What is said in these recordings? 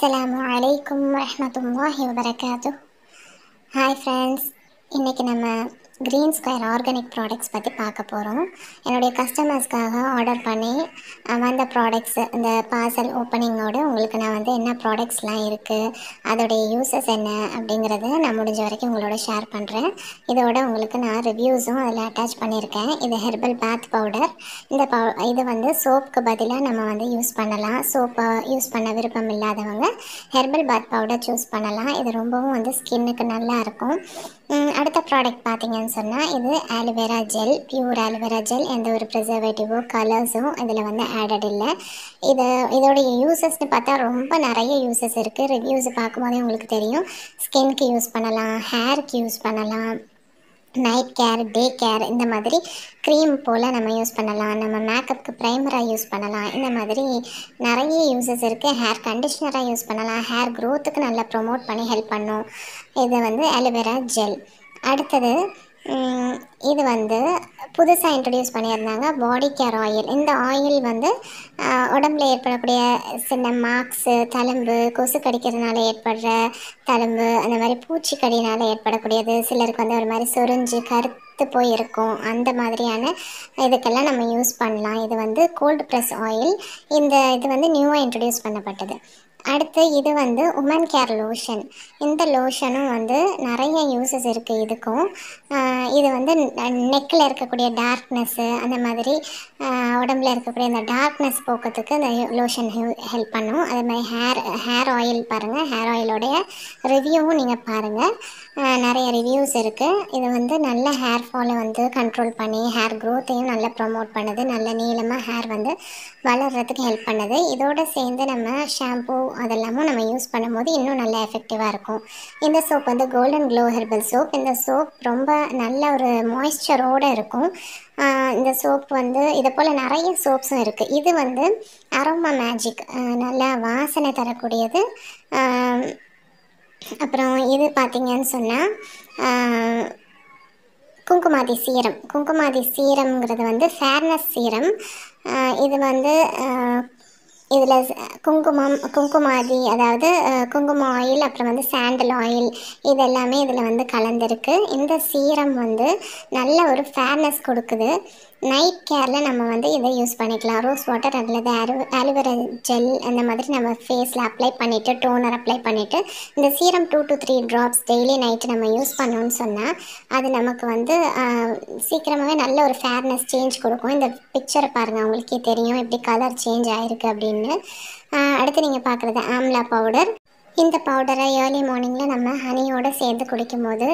அஸ்லாம் வலைக்கம் வரமத்துல்லாஹி வபரகாத்து ஹாய் ஃப்ரெண்ட்ஸ் இன்றைக்கி நம்ம க்ரீன் ஸ்கொயர் ஆர்கானிக் ப்ராடக்ட்ஸ் பற்றி பார்க்க போகிறோம் என்னுடைய கஸ்டமர்ஸ்க்காக ஆர்டர் பண்ணி வந்த ப்ராடக்ட்ஸு இந்த பார்சல் ஓப்பனிங்கோடு உங்களுக்கு நான் வந்து என்ன ப்ராடக்ட்ஸ்லாம் இருக்குது அதோடைய யூசஸ் என்ன அப்படிங்கிறத நான் முடிஞ்ச வரைக்கும் உங்களோட ஷேர் பண்ணுறேன் இதோட உங்களுக்கு நான் ரிவ்யூஸும் அதில் அட்டாச் பண்ணியிருக்கேன். இது ஹெர்பல் பேத் பவுடர் இந்த பவு இது வந்து சோப்புக்கு பதிலாக நம்ம வந்து யூஸ் பண்ணலாம். சோப்பை யூஸ் பண்ண விருப்பம் இல்லாதவங்க ஹெர்பல் பேத் பவுடர் சூஸ் பண்ணலாம். இது ரொம்பவும் வந்து ஸ்கின்னுக்கு நல்லா இருக்கும். அடுத்த ப்ராடக்ட் பார்த்தீங்கன்னு சொன்னால் இது aloe vera gel pure aloe எந்த ஒரு ப்ரிசர்வேட்டிவோ கலர்ஸும் இதில் வந்து ஆடட் இல்லை. இது இதோடைய யூசஸ்னு பார்த்தா ரொம்ப நிறைய யூசஸ் இருக்குது ரிவ்யூஸ் பார்க்கும்போதே உங்களுக்கு தெரியும். ஸ்கின்க்கு யூஸ் பண்ணலாம் ஹேருக்கு யூஸ் பண்ணலாம் நைட் கேர் டே கேர் இந்த மாதிரி க்ரீம் போல் நம்ம யூஸ் பண்ணலாம். நம்ம மேக்கப்புக்கு ப்ரைமராக யூஸ் பண்ணலாம். இந்த மாதிரி நிறைய யூசஸ் இருக்குது ஹேர் கண்டிஷ்னராக யூஸ் பண்ணலாம். ஹேர் க்ரோத்துக்கு நல்லா ப்ரொமோட் பண்ணி ஹெல்ப் பண்ணும். இது வந்து அலோவேரா ஜெல் அடுத்தது இது வந்து புதுசாக இன்ட்ரடியூஸ் பண்ணியிருந்தாங்க. பாடி கேர் ஆயில் இந்த ஆயில் வந்து உடம்புல ஏற்படக்கூடிய சின்ன மார்க்ஸு தழும்பு கொசு கடிக்கிறதுனால ஏற்படுற தழும்பு அந்த மாதிரி பூச்சிக்கடினால் ஏற்படக்கூடியது. சிலருக்கு வந்து ஒரு மாதிரி சொரிஞ்சு கருத்து செத்து போயிருக்கும். அந்த மாதிரியான இதுக்கெல்லாம் நம்ம யூஸ் பண்ணலாம். இது வந்து கோல்டு ப்ரெஸ் ஆயில் இந்த இது வந்து நியூவாக இன்ட்ரடியூஸ் பண்ணப்பட்டது. அடுத்து இது வந்து உமன் கேர் லோஷன் இந்த லோஷனும் வந்து நிறைய யூசஸ் இருக்குது இதுக்கும். இது வந்து நெக்கில் இருக்கக்கூடிய டார்க்னஸ்ஸு அந்த மாதிரி உடம்புல இருக்கக்கூடிய அந்த டார்க்னஸ் போக்கிறதுக்கு இந்த லோஷன் ஹெல்ப் பண்ணும். அதே மாதிரி ஹேர் ஹேர் ஆயில் பாருங்கள் ஹேர் ஆயிலோடைய ரிவ்யூவும் நீங்கள் பாருங்கள் நிறைய ரிவ்யூஸ் இருக்குது இது வந்து நல்ல ஹேர் ஃபாலை வந்து கண்ட்ரோல் பண்ணி ஹேர் க்ரோத்தையும் நல்லா ப்ரொமோட் பண்ணுது. நல்ல நீளமாக ஹேர் வந்து வளர்கிறதுக்கு ஹெல்ப் பண்ணுது. இதோட சேர்ந்து நம்ம ஷாம்பூ அதெல்லாமும் நம்ம யூஸ் பண்ணும்போது இன்னும் நல்லா எஃபெக்டிவாக இருக்கும். இந்த சோப் வந்து கோல்டன் க்ளோ ஹெர்பல் சோப் இந்த சோப் ரொம்ப நல்ல ஒரு மாய்ஸ்சரோடு இருக்கும். இந்த சோப் வந்து இதை போல் நிறைய சோப்ஸும் இருக்குது இது வந்து அரோமா மேஜிக் நல்லா வாசனை தரக்கூடியது. அப்புறம் இது பார்த்திங்கன்னு சொன்னால் குங்குமாதி சீரம். குங்குமாதி சீரம்ங்கிறது வந்து ஃபேர்னஸ் சீரம். இது வந்து இதில் குங்குமம் குங்குமாதி அதாவது குங்குமம் ஆயில் அப்புறம் வந்து சாண்டல் ஆயில் இது எல்லாமே இதில் வந்து கலந்துருக்கு. இந்த சீரம் வந்து நல்ல ஒரு ஃபேர்னஸ் கொடுக்குது. நைட் கேரில் நம்ம வந்து இதை யூஸ் பண்ணிக்கலாம். ரோஸ் வாட்டர் அல்லது அரு அலுவரா ஜெல் அந்த மாதிரி நம்ம ஃபேஸில் அப்ளை பண்ணிவிட்டு டோனர் அப்ளை பண்ணிவிட்டு இந்த serum two to three drops daily night நம்ம யூஸ் பண்ணோம்னு சொன்னால் அது நமக்கு வந்து சீக்கிரமாகவே நல்ல ஒரு ஃபேர்னஸ் சேஞ்ச் கொடுக்கும். இந்த பிக்சரை பாருங்கள் அவங்களுக்கே தெரியும். எப்படி கலர் சேஞ்ச் ஆகிருக்கு அப்படின்னு. ஆஹ், அடுத்து நீங்கள் பார்க்குறது ஆம்லா பவுடர் இந்த பவுடரை ஏர்லி மார்னிங்கில் நம்ம ஹனியோடு சேர்ந்து குடிக்கும்போது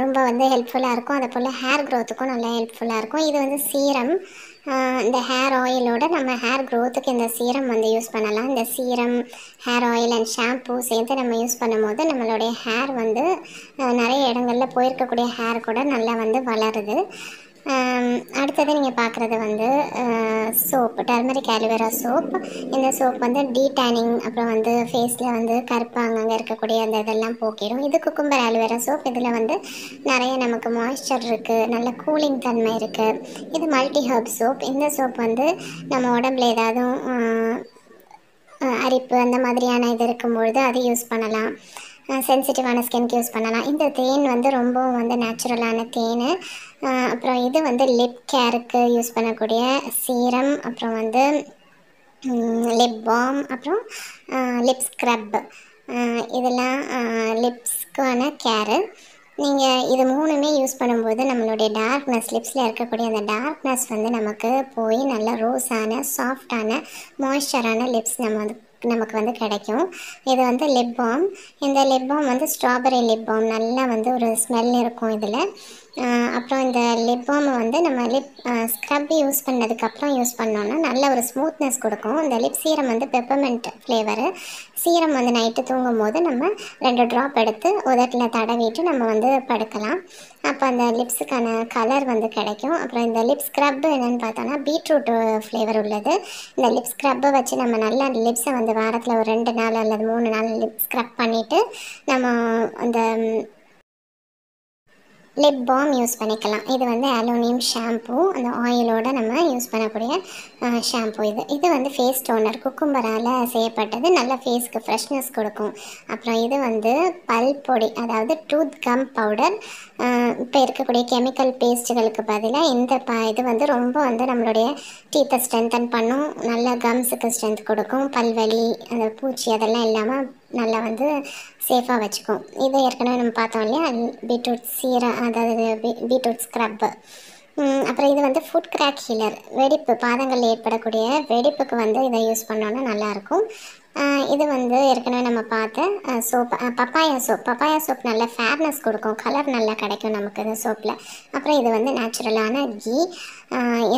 ரொம்ப வந்து ஹெல்ப்ஃபுல்லாக இருக்கும். அதை போல் ஹேர் க்ரோத்துக்கும் நல்லா ஹெல்ப்ஃபுல்லாக இருக்கும். இது வந்து சீரம் இந்த ஹேர் ஆயிலோட நம்ம ஹேர் க்ரோத்துக்கு இந்த சீரம் வந்து யூஸ் பண்ணலாம். இந்த serum hair oil and shampoo சேர்த்து நம்ம யூஸ் பண்ணும்போது நம்மளுடைய ஹேர் வந்து நிறைய இடங்களில் போயிருக்கக்கூடிய ஹேர் கூட நல்லா வந்து வளருது. அடுத்தது நீங்கள் பார்க்குறது வந்து soap turmeric aloe vera soap இந்த சோப் வந்து டீடேனிங் அப்புறம் வந்து ஃபேஸில் வந்து கருப்பு அங்கங்கே இருக்கக்கூடிய அந்த இதெல்லாம் போக்கிடும் இது குக்கும்பர் ஆலிவேரா சோப். இதில் வந்து நிறைய நமக்கு மாய்ஸ்சர் இருக்குது நல்ல கூலிங் தன்மை இருக்குது இது மல்டி ஹர்ப் சோப் இந்த சோப் வந்து நம்ம உடம்புல ஏதாவது அரிப்பு அந்த மாதிரியான இது இருக்கும்பொழுது அதை யூஸ் பண்ணலாம். சென்சிட்டிவான ஸ்கின்க்கு யூஸ் பண்ணலாம். இந்த தேன் வந்து ரொம்பவும் வந்து நேச்சுரலான தேன். அப்புறம் இது வந்து லிப் கேருக்கு யூஸ் பண்ணக்கூடிய சீரம் அப்புறம் வந்து லிப் பாம் அப்புறம் லிப் ஸ்க்ரப் இதெல்லாம் லிப்ஸ்க்கான கேரு நீங்கள் இது மூணுமே யூஸ் பண்ணும்போது நம்மளுடைய டார்க்னஸ் லிப்ஸில் இருக்கக்கூடிய அந்த டார்க்னஸ் வந்து நமக்கு போய் நல்ல ரோஸான சாஃப்டான மாய்ஸ்சரான லிப்ஸ் நம்ம வந்து நமக்கு வந்து கிடைக்கும். இது வந்து லிப் பாம் இந்த லிப் பாம் வந்து ஸ்ட்ராபெரி லிப் பாம் நல்லா வந்து ஒரு ஸ்மெல் இருக்கும் இதில். அப்புறம் இந்த லிப் பாமை வந்து நம்ம லிப் ஸ்க்ரப் யூஸ் பண்ணதுக்கப்புறம் யூஸ் பண்ணோன்னா நல்ல ஒரு ஸ்மூத்னஸ் கொடுக்கும். இந்த லிப் சீரம் வந்து பெப்பமெண்ட் ஃப்ளேவரு சீரம் வந்து நைட்டு தூங்கும் போது நம்ம ரெண்டு ட்ராப் எடுத்து உதட்டில் தடவிட்டு நம்ம வந்து படுக்கலாம். அப்போ அந்த லிப்ஸுக்கான கலர் வந்து கிடைக்கும். அப்புறம் இந்த லிப் ஸ்க்ரப் என்னென்னு பார்த்தோன்னா பீட்ரூட் ஃப்ளேவர் உள்ளது. இந்த லிப் ஸ்க்ரப்பை வச்சு நம்ம நல்லா லிப்ஸை வந்து வாரத்தில் ஒரு ரெண்டு நாள் அல்லது மூணு நாள் லிப் ஸ்க்ரப் பண்ணிவிட்டு நம்ம அந்த லிப் பாம் யூஸ் பண்ணிக்கலாம். இது வந்து அலோனியம் ஷாம்பு அந்த ஆயிலோட நம்ம யூஸ் பண்ணக்கூடிய ஷாம்பு இது. இது வந்து ஃபேஸ் டோனர் குக்கும்பரால் செய்யப்பட்டது. நல்ல ஃபேஸ்க்கு ஃப்ரெஷ்னஸ் கொடுக்கும். அப்புறம் இது வந்து பல் பொடி அதாவது டூத் கம் பவுடர் இப்போ இருக்கக்கூடிய கெமிக்கல் பேஸ்ட்டுகளுக்கு பதிலாக இந்த ப இது வந்து ரொம்ப வந்து நம்மளுடைய டீத்தை ஸ்ட்ரென்தன் பண்ணும். நல்ல கம்ஸுக்கு ஸ்ட்ரென்த் கொடுக்கும். பல்வலி அந்த பூச்சி அதெல்லாம் இல்லாமல் நல்லா வந்து சேஃபாக வச்சுக்கும். இது ஏற்கனவே நம்ம பார்த்தோம் இல்லையா? பீட்ரூட் சீரா அதாவது பீ- பீட்ரூட் ஸ்க்ரப்பு அப்புறம் இது வந்து ஃபுட் கிராக் ஹீலர் வெடிப்பு பாதங்களில் ஏற்படக்கூடிய வெடிப்புக்கு வந்து இதை யூஸ் பண்ணோன்னா நல்லாயிருக்கும். இது வந்து ஏற்கனவே நம்ம பார்த்த soap papaya soap papaya soap நல்ல ஃபேர்னஸ் கொடுக்கும். கலர் நல்லா கிடைக்கும் நமக்கு இந்த சோப்பில் அப்புறம் இது வந்து நேச்சுரலான கீ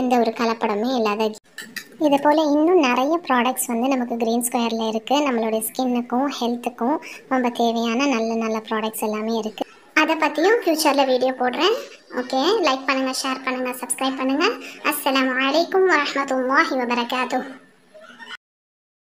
எந்த ஒரு கலப்படமே இல்லாத. இது போல் இன்னும் நிறைய ப்ராடக்ட்ஸ் வந்து நமக்கு க்ரீன் ஸ்கொயரில் இருக்குது நம்மளுடைய ஸ்கின்னுக்கும் ஹெல்த்துக்கும் ரொம்ப தேவையான நல்ல நல்ல ப்ராடக்ட்ஸ் எல்லாமே இருக்குது அதை பற்றியும் ஃப்யூச்சரில் வீடியோ போடுறேன். ஓகே லைக் பண்ணுங்கள் ஷேர் பண்ணுங்கள் சப்ஸ்கிரைப் பண்ணுங்கள் அஸ்லாம் வலைக்கம் வரஹ்மத்துல்லாஹி வபரகாத்தூ